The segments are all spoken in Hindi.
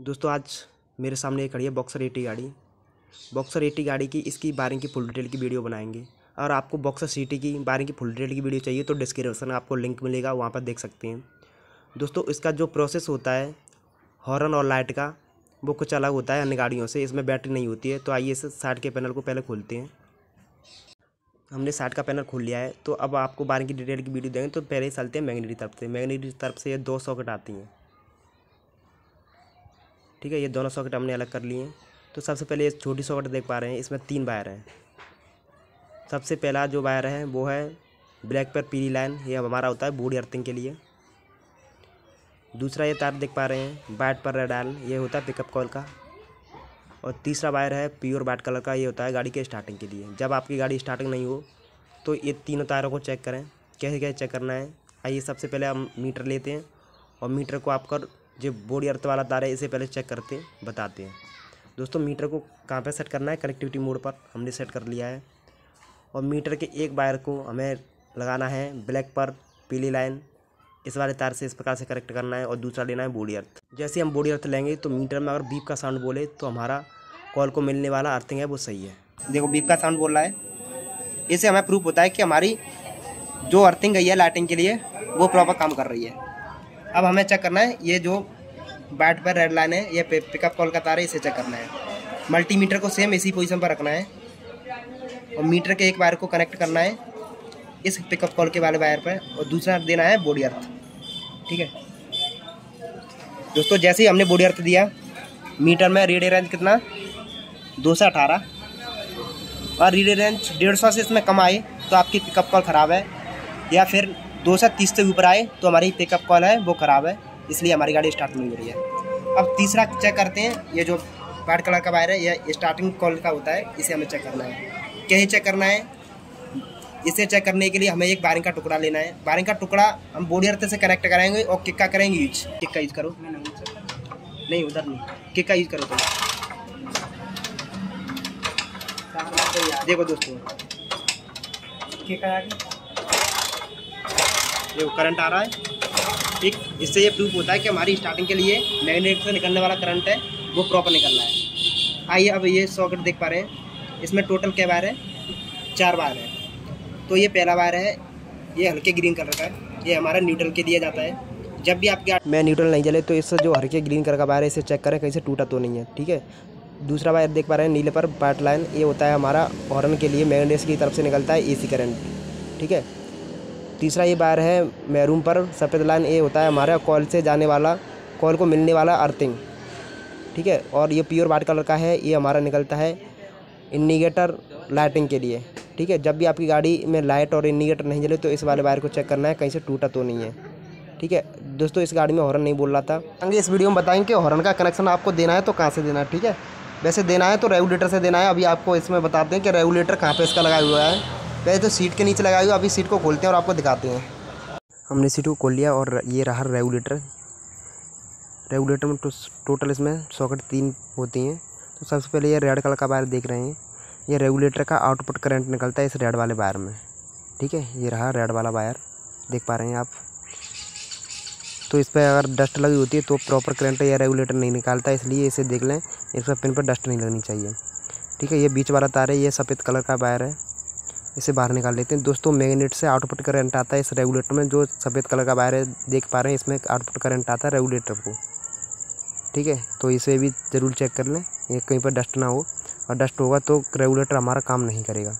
दोस्तों, आज मेरे सामने एक खड़ी है बॉक्सर एटी गाड़ी। बॉक्सर एटी गाड़ी की इसकी बारिंग की फुल डिटेल की वीडियो बनाएँगे। और आपको बॉक्सर सिटी की बारिंग की फुल डिटेल की वीडियो चाहिए तो डिस्क्रिप्शन में आपको लिंक मिलेगा, वहाँ पर देख सकते हैं। दोस्तों, इसका जो प्रोसेस होता है हॉर्न और लाइट का, वो कुछ अलग होता है अन्य गाड़ियों से। इसमें बैटरी नहीं होती है तो आइए इस साइड के पैनल को पहले खोलते हैं। हमने साइड का पैनल खोल लिया है तो अब आपको बारिंग की डिटेल की वीडियो देंगे तो पहले ही चलते हैं मैग्नेटिक तरफ़ से। मैग्नेटिक तरफ़ से ये दो सॉकेट आती हैं। ठीक है, ये दोनों सॉकेट हमने अलग कर लिए तो सबसे पहले ये छोटी सॉकेट देख पा रहे हैं, इसमें तीन वायर हैं। सबसे पहला जो वायर है, वो है ब्लैक पर पीली लाइन, ये हमारा होता है बूढ़ी अर्थिंग के लिए। दूसरा ये तार देख पा रहे हैं, बैट पर रेड आल ये होता है पिकअप कॉल का। और तीसरा वायर है प्योर बैट कलर का, ये होता है गाड़ी के स्टार्टिंग के लिए। जब आपकी गाड़ी स्टार्टिंग नहीं हो तो ये तीनों तारों को चेक करें। कैसे कैसे चेक करना है? आइए सबसे पहले हम मीटर लेते हैं और मीटर को आप कर जो बॉडी अर्थ वाला तार है इसे पहले चेक करते बताते हैं। दोस्तों मीटर को कहाँ पे सेट करना है? कनेक्टिविटी मोड पर हमने सेट कर लिया है। और मीटर के एक वायर को हमें लगाना है ब्लैक पर पीली लाइन इस वाले तार से इस प्रकार से कनेक्ट करना है और दूसरा लेना है बॉडी अर्थ जैसे हम बॉडी अर्थ लेंगे तो मीटर में अगर बीप का साउंड बोले तो हमारा कॉल को मिलने वाला अर्थिंग है, वो सही है। देखो बीप का साउंड बोल रहा है। इससे हमें प्रूफ होता है कि हमारी जो अर्थिंग गई है लाइटिंग के लिए, वो प्रॉपर काम कर रही है। अब हमें चेक करना है, ये जो बैट पर रेड लाइन है, ये पिकअप कॉल का तार है इसे चेक करना है। मल्टीमीटर को सेम इसी पोजीशन पर रखना है और मीटर के एक वायर को कनेक्ट करना है इस पिकअप कॉल के वाले वायर पर और दूसरा देना है बॉडी अर्थ ठीक है? दोस्तों, जैसे ही हमने बॉडी अर्थ दिया मीटर में रीडे रेंज कितना? दो सौ अठारह। और रीडे रेंज डेढ़ सौ से इसमें कम आए तो आपकी पिकअप कॉल ख़राब है। या फिर दो सौ तीस से ऊपर आए तो हमारी पिकअप कॉल है वो ख़राब है इसलिए हमारी गाड़ी स्टार्ट नहीं हो रही है। अब तीसरा चेक करते हैं ये जो वाइट कलर का वायर है यह स्टार्टिंग कॉल का होता है इसे हमें चेक करना है। कैसे चेक करना है? इसे चेक करने के लिए हमें एक बारिंग का टुकड़ा लेना है। बारिंग का टुकड़ा हम बॉडी अर्थ से कनेक्ट कराएँगे और किक का करेंगे यूज़ किक का यूज़ करो। नहीं उधर नहीं। किक का यूज़ करो तुम। देखो दोस्तों। देखो करंट आ रहा है। ठीक इससे ये प्रूफ होता है कि हमारी स्टार्टिंग के लिए मैग्नेट से निकलने वाला करंट है, वो प्रॉपर निकलना है। आइए अब ये सॉकेट देख पा रहे हैं, इसमें टोटल क्या वायर है? चार वायर है। तो ये पहला वायर है, ये हल्के ग्रीन कलर का है, ये हमारा न्यूट्रल के दिया जाता है। जब भी आपके मैं न्यूट्रल नहीं जले तो इससे जो हल्के ग्रीन कलर का वायर है, इसे चेक करें, कहीं से टूटा तो नहीं है, ठीक है? दूसरा वायर देख पा रहे हैं, नीले पर पार्ट लाइन ये होता है हमारा हॉर्न के लिए मैग्नेट की तरफ़ से निकलता है एसी करंट ठीक है? तीसरा ये वायर है मैरूम पर, सफ़ेद लाइन ये होता है हमारा कॉल से जाने वाला कॉल को मिलने वाला अर्थिंग ठीक है? और ये प्योर वाइट कलर का है, ये हमारा निकलता है इंडिकेटर लाइटिंग के लिए। ठीक है? जब भी आपकी गाड़ी में लाइट और इंडिकेटर नहीं जले तो इस वाले वायर को चेक करना है, कहीं से टूटा तो नहीं है। ठीक है? दोस्तों, इस गाड़ी में हॉर्न नहीं बोल रहा था। आगे इस वीडियो में बताएँगे कि हॉर्न का कनेक्शन आपको देना है तो कहाँ से देना है, ठीक है? वैसे देना है तो रेगुलेटर से देना है, अभी आपको इसमें बताते हैं कि रेगुलेटर कहाँ पर इसका लगाया हुआ है। पहले तो सीट के नीचे लगाई हुई अभी सीट को खोलते हैं और आपको दिखाते हैं। हमने सीट को खोल लिया और ये रहा रेगुलेटर। रेगुलेटर में टोटल इसमें सॉकेट तीन होती हैं। तो सबसे पहले ये रेड कलर का वायर देख रहे हैं। ये रेगुलेटर का आउटपुट करंट निकलता है इस रेड वाले वायर में। ठीक है, ये रहा रेड वाला वायर। देख पा रहे हैं आप। तो इस पर अगर डस्ट लगी होती है तो प्रॉपर करंट या रेगुलेटर नहीं निकालता, इसलिए इसे देख लें। इस पर पिन पर डस्ट नहीं लगनी चाहिए। ठीक है, ये बीच वाला तार है, ये सफ़ेद कलर का वायर है। इसे बाहर निकाल लेते हैं। दोस्तों मैग्नेट से आउटपुट करंट आता है इस रेगुलेटर में जो सफ़ेद कलर का वायर है देख पा रहे हैं इसमें आउटपुट करंट आता है रेगुलेटर को। ठीक है तो इसे भी ज़रूर चेक कर लें ये कहीं पर डस्ट ना हो। और डस्ट होगा तो रेगुलेटर हमारा काम नहीं करेगा।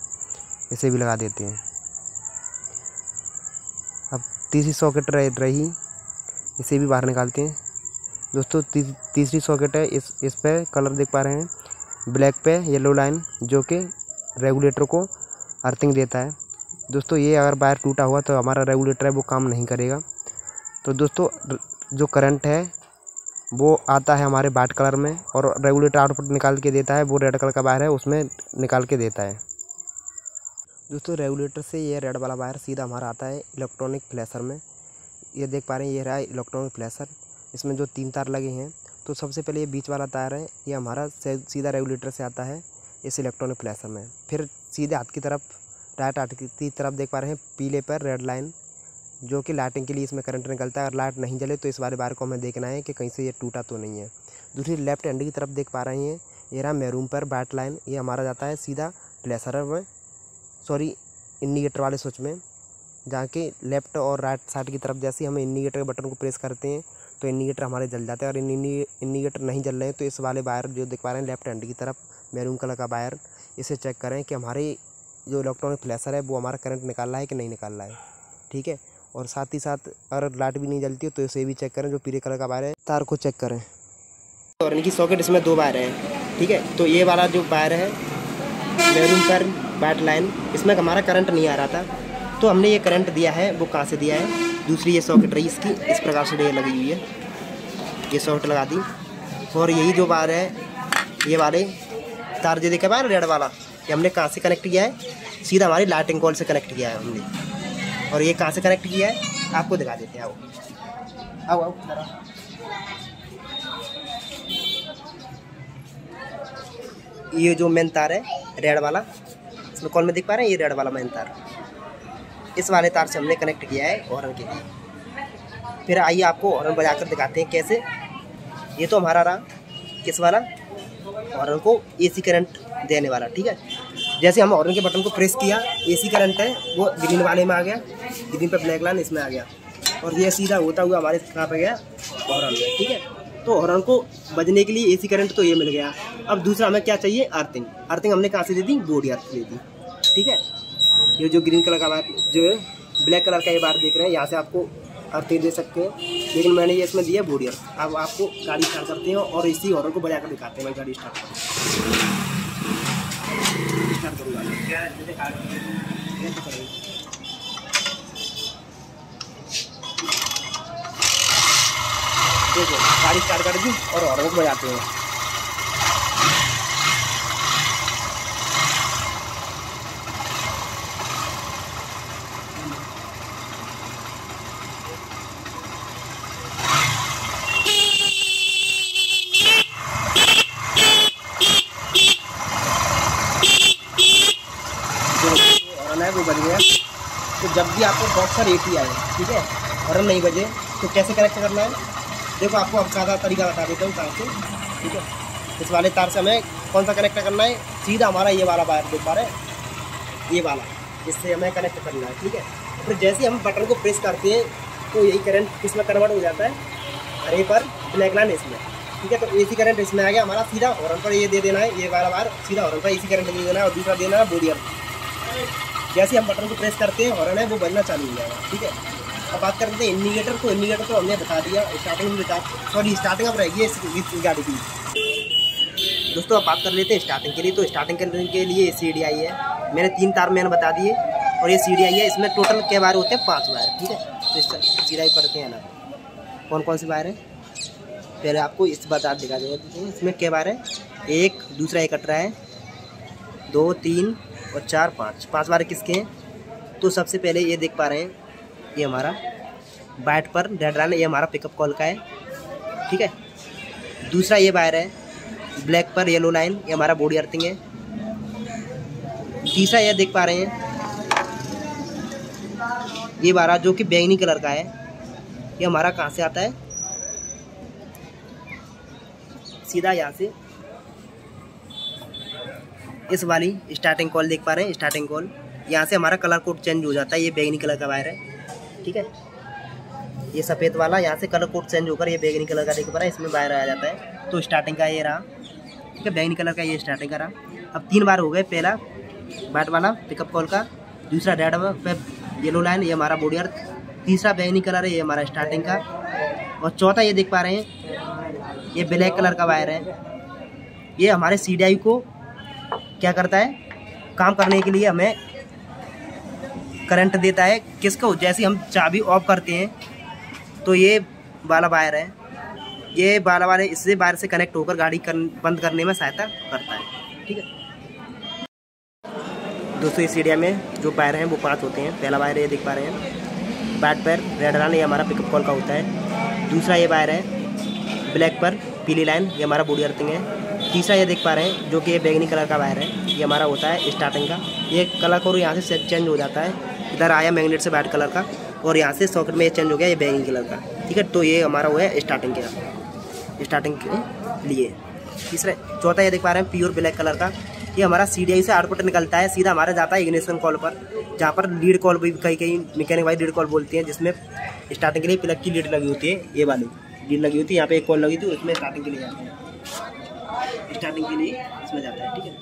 इसे भी लगा देते हैं। अब तीसरी सॉकेट रही इसे भी बाहर निकालते हैं। दोस्तों ती, तीसरी सॉकेट है इस इस पर कलर देख पा रहे हैं। ब्लैक पे येलो लाइन जो कि रेगुलेटर को अर्थिंग देता है। दोस्तों, ये अगर वायर टूटा हुआ तो हमारा रेगुलेटर है, वो काम नहीं करेगा। तो दोस्तों, जो करंट है, वो आता है हमारे वाइट कलर में और रेगुलेटर आउटपुट निकाल के देता है, वो रेड कलर का वायर है, उसमें निकाल के देता है। दोस्तों रेगुलेटर से ये रेड वाला वायर सीधा हमारा आता है इलेक्ट्रॉनिक फ्लैशर में। ये देख पा रहे हैं, ये रहा इलेक्ट्रॉनिक फ्लैशर इसमें जो तीन तार लगे हैं तो सबसे पहले ये बीच वाला तार है, ये हमारा सीधा रेगुलेटर से आता है। इस इलेक्ट्रॉनिक फ्लैशर में। फिर सीधे हाथ की तरफ़, राइट हाथ की तरफ़ देख पा रहे हैं पीले पर रेड लाइन, जो कि लाइटिंग के लिए इसमें करंट निकलता है और लाइट नहीं जले तो इस बारे बार को हमें देखना है कि कहीं से ये टूटा तो नहीं है। दूसरी लेफ़्ट हैंड की तरफ़ देख पा रहे हैं, ये रहा मेरूम पर बैट लाइन, ये हमारा जाता है सीधा प्लेसर में, सॉरी, इंडिकेटर वाले स्विच में, जहाँ के लेफ़्ट और राइट साइड की तरफ़ जैसे हम इंडिकेटर के बटन को प्रेस करते हैं तो इंडिकेटर हमारे जल जाते हैं और इंडिकेटर नहीं जल रहे हैं तो इस वाले वायर जो देख पा रहे हैं लेफ़्ट हैंड की तरफ़ मैरून कलर का वायर इसे चेक करें कि हमारे जो इलेक्ट्रॉनिक फ्लैशर है, वो हमारा करंट निकाल रहा है कि नहीं निकाल रहा है। ठीक है? और साथ ही साथ अगर लाइट भी नहीं जलती हो तो इसे भी चेक करें, जो पीले कलर का वायर है, तार को चेक करें। और इनकी सॉकेट इसमें दो वायर हैं। ठीक है? तो ये वाला जो वायर है मैरून पर बैट लाइन इसमें हमारा करंट नहीं आ रहा था। तो हमने ये करंट दिया है, वो कहाँ से दिया है? दूसरी ये सॉकेट रही इसकी, इस प्रकार से ये लगी हुई है। ये सॉकेट लगा दी। और यही जो वायर है, ये वाले तार जो देखा पाए रेड वाला, ये हमने कहाँ से कनेक्ट किया है? सीधा हमारी लाइटिंग कॉल से कनेक्ट किया है हमने। और ये कहाँ से कनेक्ट किया है? आपको दिखा देते हैं, आओ। आओ आओ ये जो मेन तार है रेड वाला, इसमें कॉल में देख पा रहे हैं? ये रेड वाला मेन तार। इस वाले तार से हमने कनेक्ट किया है हॉर्न के लिए। फिर आइए आपको हॉर्न बजाकर दिखाते हैं कैसे। ये तो हमारा रहा किस वाला? हॉर्न को एसी करंट देने वाला, ठीक है? जैसे हम हॉर्न के बटन को प्रेस किया एसी करंट है, वो ग्रीन वाले में आ गया ग्रीन पर ब्लैक लाइन इसमें आ गया। और ये सीधा होता हुआ हमारे कहाँ पे गया? हॉर्न में, ठीक है? तो हॉर्न को बजने के लिए एसी करंट तो ये मिल गया। अब दूसरा हमें क्या चाहिए? अर्थिंग अर्थिंग हमने कहाँ से दे दी? बॉडी अर्थ दे दी, ठीक है? ये जो ग्रीन कलर का बार जो है ब्लैक कलर का ये बार देख रहे हैं, यहाँ से आपको अर्थिंग दे सकते हैं। लेकिन मैंने ये इसमें दिया अर्थ अब आपको गाड़ी स्टार्ट करते हैं और इसी हॉर्न को बजा कर दिखाते हैं। मैं गाड़ी स्टार्ट करूँगा। देखो, गाड़ी स्टार्ट कर दी और हॉर्न को बजाते है वो बज गया भी आपको बॉक्सर ए टी आए ठीक है? और नहीं बजे तो कैसे कनेक्ट करना है? देखो, आपको अब सादा तरीका बता देता हूँ कहाँ से, ठीक है? इस वाले तार से हमें कौन सा कनेक्ट करना है? सीधा हमारा ये वाला वायर देख पा रहे हैं? ये वाला इससे हमें कनेक्ट करना है, ठीक है? फिर जैसे हम बटन को प्रेस करते हैं तो यही करंट किसमें कन्वर्ट हो जाता है? हरे पर ब्लैक लाइन इसमें, ठीक है? तो एसी करंट इसमें आ गया हमारा सीधा हॉर्न पर ये दे देना है, ये वाला वायर, सीधा हॉर्न पर एसी करंट दे देना है, और दूसरा देना है बोडियर जैसे हम बटन को प्रेस करते हैं, हॉर्न है, वो बजना चालू हो जाएगा, ठीक है? अब बात करते हैं इंडिकेटर तो इंडिकेटर तो हमने बता दिया स्टार्टिंग में बता सॉरी स्टार्टिंग अब रहेगी इस गाड़ी की। दोस्तों, अब बात कर लेते हैं स्टार्टिंग के लिए। तो स्टार्टिंग करने के लिए सी डी आई है। मैंने तीन तार मैंने बता दिए, और ये सी डी आई है। इसमें टोटल क्या वायर होते हैं, पाँच वायर, ठीक है? तो सी आई करते हैं ना। कौन कौन से वायर है? पहले आपको इस बता दिखा देगा। इसमें क्या वायर है? एक, दूसरा एक है। दो, तीन और चार पाँच। पाँच बार किसके हैं? तो सबसे पहले ये देख पा रहे हैं, ये हमारा बैट पर डेड रन, ये हमारा पिकअप कॉल का है, ठीक है? दूसरा ये वायर है ब्लैक पर येलो लाइन ये हमारा बॉडी अर्थिंग है। तीसरा ये देख पा रहे हैं, ये बारह जो कि बैंगनी कलर का है, ये हमारा कहाँ से आता है? सीधा यहाँ से इस वाली स्टार्टिंग कॉल देख पा रहे हैं स्टार्टिंग कॉल यहाँ से हमारा कलर कोड चेंज हो जाता है, ये बैगनी कलर का वायर है, ठीक है? ये सफ़ेद वाला, यहाँ से कलर कोड चेंज होकर ये बैगनी कलर का देख पा रहे हैं, इसमें वायर आ जाता है। तो स्टार्टिंग का ये रहा, ठीक है? बैगनी कलर का ये स्टार्टिंग का रहा। अब तीन बार हो गए, पहला बैट वाला पिकअप कॉल का, दूसरा रेड येलो लाइन ये हमारा बॉडी अर्थ तीसरा बैगनी कलर है, ये हमारा स्टार्टिंग का। और चौथा ये देख पा रहे हैं, ये ब्लैक कलर का वायर है। ये हमारे सीडीआई को क्या करता है? काम करने के लिए हमें करंट देता है। किसको? जैसे हम चाबी ऑफ़ करते हैं तो ये वाला वायर है। ये वाला वाले इससे वायर से कनेक्ट होकर गाड़ी कर, बंद करने में सहायता करता है। ठीक है? दोस्तों इस एरिया में जो वायर हैं वो पाँच होते हैं। पहला वायर ये देख पा रहे हैं। बैट पर रेड लाइन ये हमारा पिकअप कॉल का होता है। दूसरा ये वायर है ब्लैक पर पीली लाइन ये हमारा बॉडी अर्थिंग है। तीसरा ये देख पा रहे हैं, जो कि ये बैगनी कलर का वायर है, ये हमारा होता है स्टार्टिंग का। ये कलर कोड यहाँ से चेंज हो जाता है। इधर आया मैग्नेट से वाइट कलर का, और यहाँ से सॉकेट में ये चेंज हो गया, ये बैगनी कलर का। ठीक है तो ये हमारा वो है स्टार्टिंग के स्टार्टिंग के लिए। तीसरा, चौथा ये देख पा रहे हैं प्योर ब्लैक कलर का। ये हमारा सी से आउटपुट निकलता है, सीधा हमारा जाता है इग्निशन कॉल पर, जहाँ पर लीड कॉल भी कई कई मैकेनिक वाइज लीड कॉल बोलती हैं, जिसमें स्टार्टिंग के लिए प्लग की लीड लगी होती है, ये वाली। लीड लगी होती है, यहाँ पे एक कॉल लगी थी, उसमें स्टार्टिंग के लिए जाता है स्टार्टिंग के लिए इसमें जाता है, ठीक है?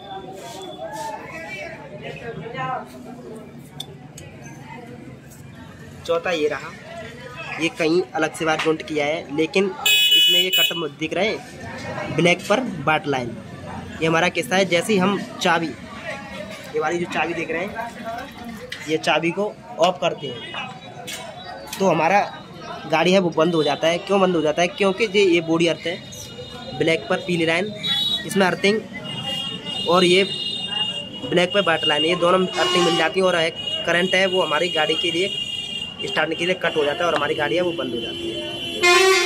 चौथा ये रहा, ये कहीं अलग से बार जोंट किया है, लेकिन इसमें ये कट दिख रहे हैं ब्लैक पर बाट लाइन ये हमारा किस्सा है, जैसे ही हम चाबी, ये वाली जो चाबी देख रहे हैं, ये चाबी को ऑफ़ करते हैं। तो हमारा गाड़ी है, वो बंद हो जाता है। क्यों बंद हो जाता है? क्योंकि ये ये बॉडी अर्थ है ब्लैक पर पीली लाइन इसमें अर्थिंग और ये ब्लैक पे बाट लाइन ये दोनों अर्थिंग मिल जाती है और एक करंट है, वो हमारी गाड़ी के लिए स्टार्ट के लिए कट हो जाता है और हमारी गाड़ी है, वो बंद हो जाती है।